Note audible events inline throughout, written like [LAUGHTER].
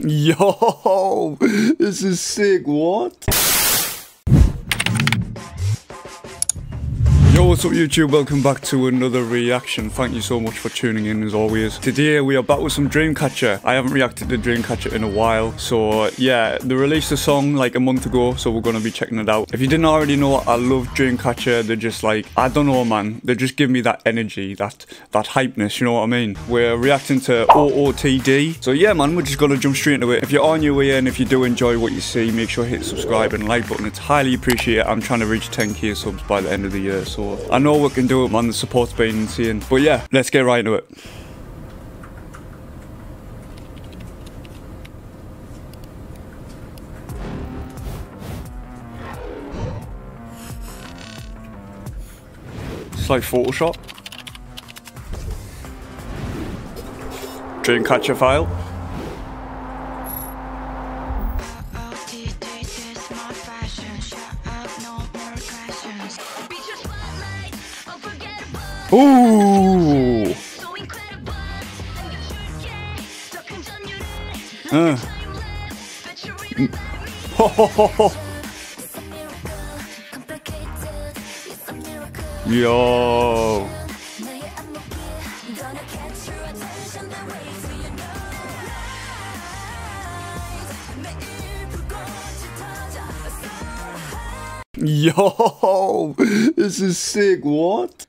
Yo, [LAUGHS] this is sick. What? Yo, what's up YouTube? Welcome back to another reaction. Thank you so much for tuning in as always. Today we are back with some Dreamcatcher. I haven't reacted to Dreamcatcher in a while. So yeah, they released a song like a month ago, so we're gonna be checking it out. If you didn't already know, I love Dreamcatcher. They're just like, I don't know man, they just give me that energy, that that hypeness, you know what I mean? We're reacting to OOTD. So yeah man, we're just gonna jump straight into it. If you're on your way in, if you do enjoy what you see, make sure hit subscribe and like button. It's highly appreciated. I'm trying to reach 10k subs by the end of the year, so I know we can do it, man. The support's been insane. But yeah, let's get right into it. It's like Photoshop. Dreamcatcher file. Ooh. Uh. Ho, ho, ho, ho. Yo. Yo, [LAUGHS] this is sick. What?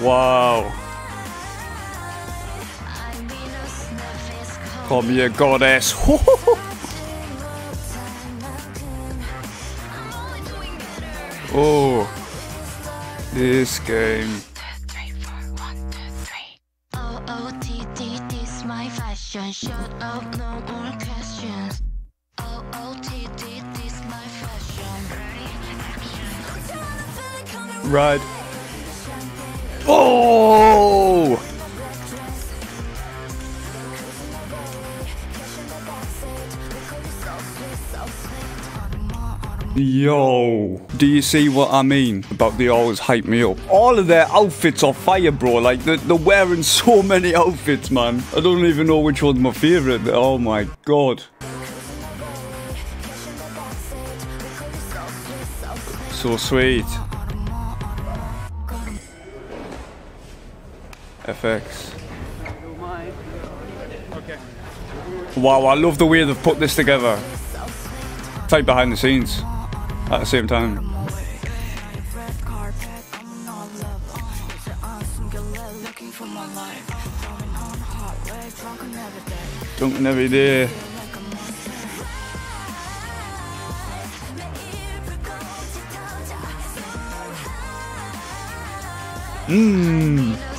Wow. Call me a goddess. [LAUGHS] oh, this game. TT, this is my fashion. Shut Oh! Yo, do you see what I mean about they always hype me up? All of their outfits are fire, bro. Like, they're, they're wearing [LAUGHS] so many outfits, man. I don't even know which one's my favorite. Oh my god. So sweet. FX. Wow, I love the way they've put this together. Type behind the scenes at the same time. Drunken every day. Mmm.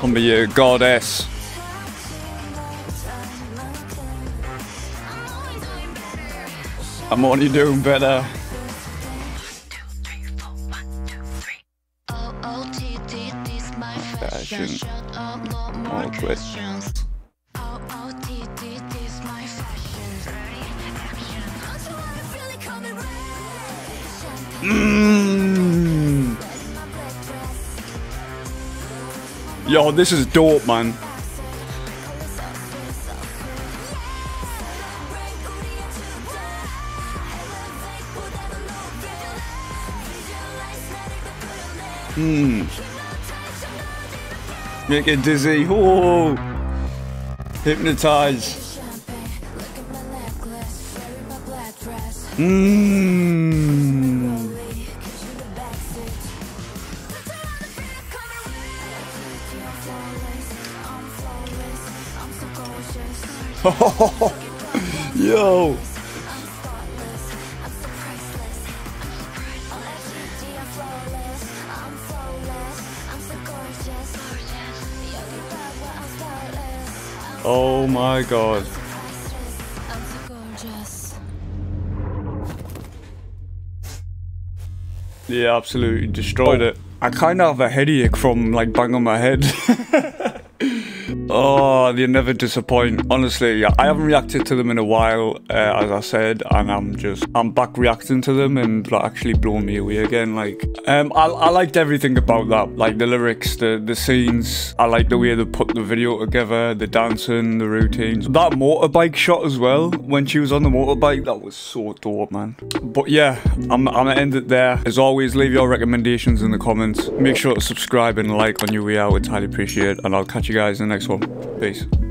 Gonna be a goddess. I'm only doing better. Mmm. Yo, this is dope, man. Hmm. Make it dizzy. Oh. Hypnotize. Mmm. [LAUGHS] Yo. Oh my god. Yeah, absolutely destroyed oh. it. I kind of have a headache from like banging my head. [LAUGHS] Oh, they never disappoint. Honestly, I haven't reacted to them in a while, uh, as I said, and I'm just, I'm back reacting to them and like, actually blowing me away again. Like, um, I, I liked everything about that, like the lyrics, the, the scenes. I like the way they put the video together, the dancing, the routines. That motorbike shot as well, when she was on the motorbike, that was so dope, man. But yeah, I'm, I'm gonna end it there. As always, leave your recommendations in the comments. Make sure to subscribe and like on your way out, it's highly appreciated. And I'll catch you guys in the next one. Peace.